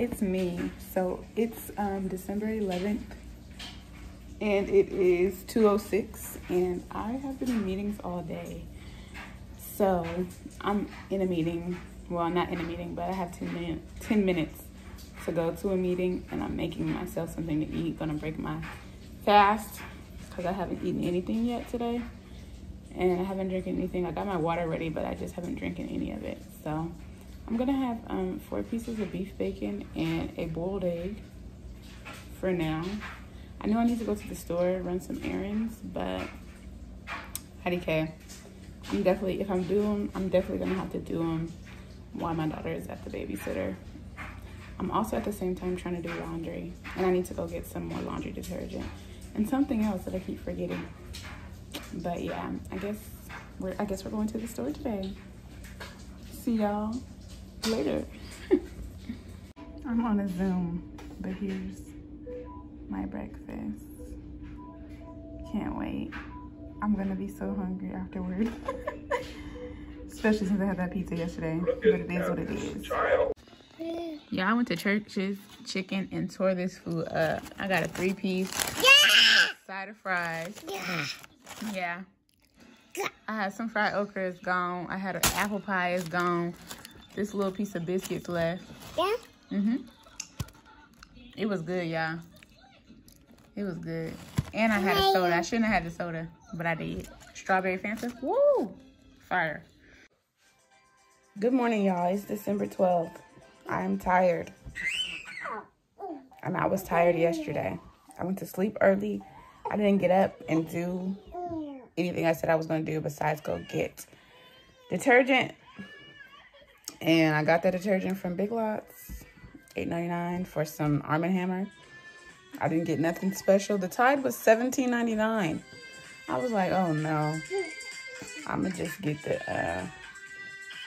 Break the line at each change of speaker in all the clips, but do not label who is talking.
it's me. So it's um, December 11th and it is 2.06 and I have been in meetings all day. So I'm in a meeting, well not in a meeting, but I have 10, minute, 10 minutes to go to a meeting and I'm making myself something to eat. Gonna break my fast because I haven't eaten anything yet today. And I haven't drinking anything. I got my water ready, but I just haven't drinking any of it. So I'm gonna have um, four pieces of beef bacon and a boiled egg for now. I know I need to go to the store, run some errands, but IDK. I'm definitely, if I'm doing, I'm definitely gonna have to do them while my daughter is at the babysitter. I'm also at the same time trying to do laundry, and I need to go get some more laundry detergent and something else that I keep forgetting. But yeah, I guess we're, I guess we're going to the store today. See y'all later. I'm on a Zoom, but here's my breakfast. Can't wait. I'm gonna be so hungry afterward. Especially since I had that pizza yesterday. But it is what it is. Yeah, I went to Church's Chicken and tore this food up. I got a three piece yeah! side of fries. Yeah. yeah. I had some fried okra is gone. I had an apple pie is gone. This little piece of biscuits left. Yeah? Mm-hmm. It was good, y'all. It was good. And I had a soda. I shouldn't have had the soda, but I did. Strawberry Fanta. Woo! Fire. Good morning, y'all. It's December 12th. I am tired. And I was tired yesterday. I went to sleep early. I didn't get up and do anything I said I was going to do besides go get detergent. And I got that detergent from Big Lots. $8.99 for some Arm & Hammer. I didn't get nothing special. The Tide was $17.99. I was like, oh no. I'm going to just get the uh,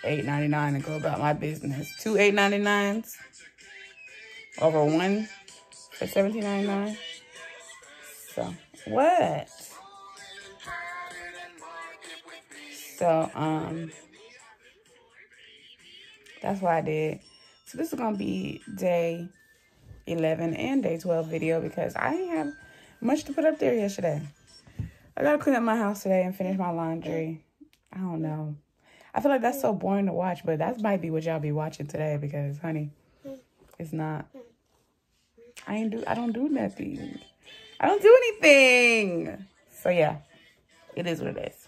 $8.99 and go about my business. Two $8.99s over one for $17.99. So, what? So, um, that's what I did. So this is going to be day 11 and day 12 video because I didn't have much to put up there yesterday. I got to clean up my house today and finish my laundry. I don't know. I feel like that's so boring to watch, but that might be what y'all be watching today because, honey, it's not. I ain't do. I don't do nothing. I don't do anything. So yeah, it is what it is.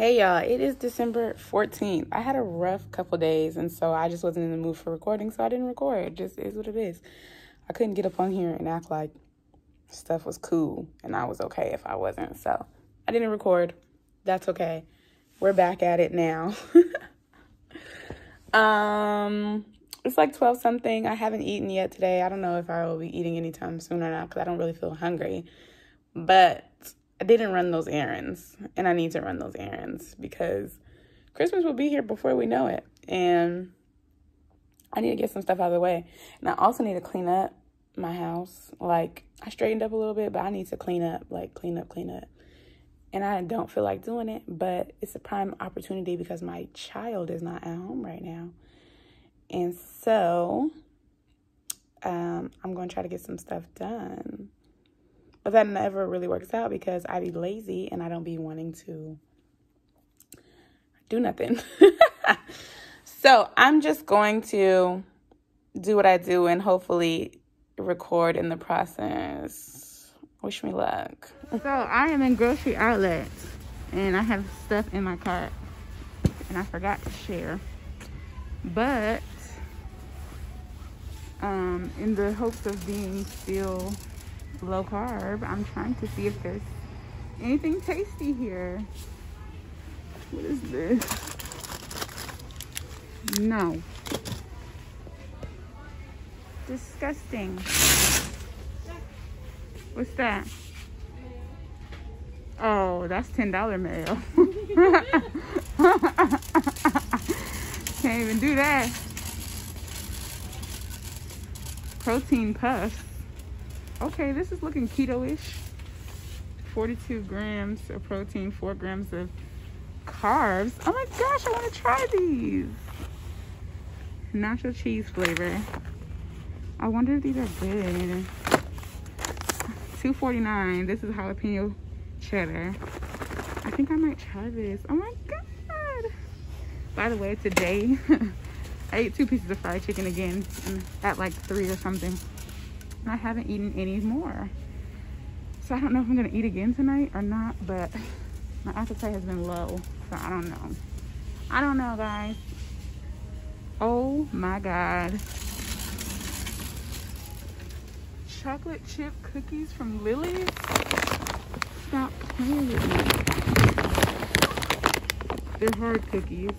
Hey y'all, it is December 14th. I had a rough couple days and so I just wasn't in the mood for recording, so I didn't record. It just is what it is. I couldn't get up on here and act like stuff was cool and I was okay if I wasn't. So I didn't record. That's okay. We're back at it now. um it's like 12 something. I haven't eaten yet today. I don't know if I will be eating anytime soon or not because I don't really feel hungry. But I didn't run those errands and I need to run those errands because Christmas will be here before we know it. And I need to get some stuff out of the way. And I also need to clean up my house. Like, I straightened up a little bit, but I need to clean up, like, clean up, clean up. And I don't feel like doing it, but it's a prime opportunity because my child is not at home right now. And so, um, I'm going to try to get some stuff done. But that never really works out because I be lazy and I don't be wanting to do nothing. so I'm just going to do what I do and hopefully record in the process. Wish me luck. So I am in grocery outlet and I have stuff in my cart and I forgot to share. But um, in the hopes of being still low carb. I'm trying to see if there's anything tasty here. What is this? No. Disgusting. What's that? Oh, that's $10 mail. Can't even do that. Protein puffs. Okay, this is looking keto-ish. 42 grams of protein, 4 grams of carbs. Oh my gosh, I want to try these. nacho cheese flavor. I wonder if these are good. 2.49. This is jalapeno cheddar. I think I might try this. Oh my god. By the way, today I ate two pieces of fried chicken again at like three or something. I haven't eaten any more. So I don't know if I'm gonna eat again tonight or not, but my appetite has been low. So I don't know. I don't know, guys. Oh my god. Chocolate chip cookies from Lily's? Stop playing with me. They're hard cookies.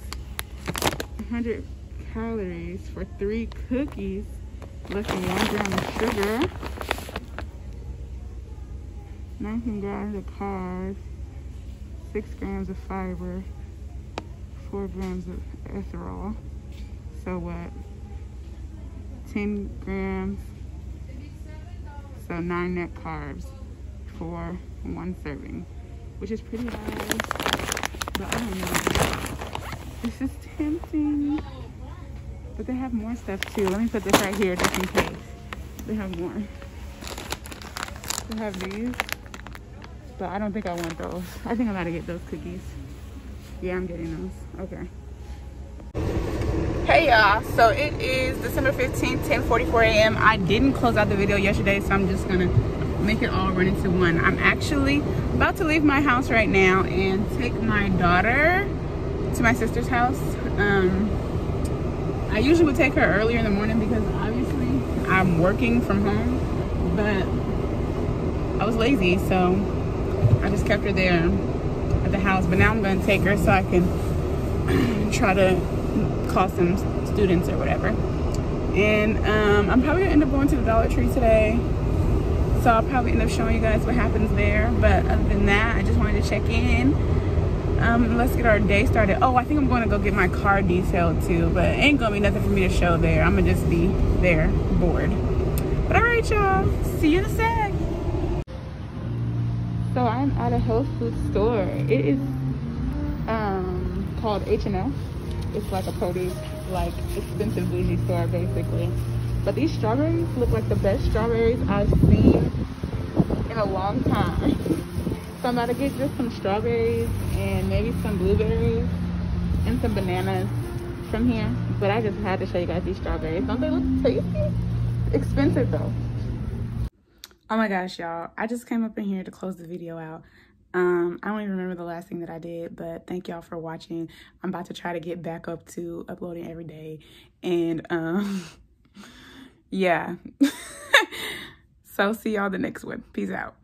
100 calories for three cookies. Than one gram of sugar. 19 grams of carbs. 6 grams of fiber. 4 grams of ethanol. So what? 10 grams. So 9 net carbs for one serving, which is pretty high. But I don't know. This is tempting. But they have more stuff too. Let me put this right here just in case. They have more. They have these. But I don't think I want those. I think I'm about to get those cookies. Yeah, I'm getting those. Okay. Hey y'all, so it is December 15th, 10:44 a.m. I didn't close out the video yesterday, so I'm just gonna make it all run into one. I'm actually about to leave my house right now and take my daughter to my sister's house. Um, I usually would take her earlier in the morning because obviously I'm working from home, but I was lazy, so I just kept her there at the house. But now I'm gonna take her so I can try to call some students or whatever. And um, I'm probably gonna end up going to the Dollar Tree today. So I'll probably end up showing you guys what happens there. But other than that, I just wanted to check in. Um, let's get our day started. Oh, I think I'm going to go get my car detailed too. But ain't to be nothing for me to show there. I'm to just be there, bored. But all right, y'all. See you in a sec. So I'm at a health food store. It is um, called H&F it's like a produce, like expensive bougie store basically. But these strawberries look like the best strawberries I've seen in a long time. So I'm about to get just some strawberries and maybe some blueberries and some bananas from here. But I just had to show you guys these strawberries. Don't they look tasty? Expensive though. Oh my gosh, y'all. I just came up in here to close the video out. Um, I don't even remember the last thing that I did, but thank y'all for watching. I'm about to try to get back up to uploading every day. And um, yeah. so see y'all the next one. Peace out.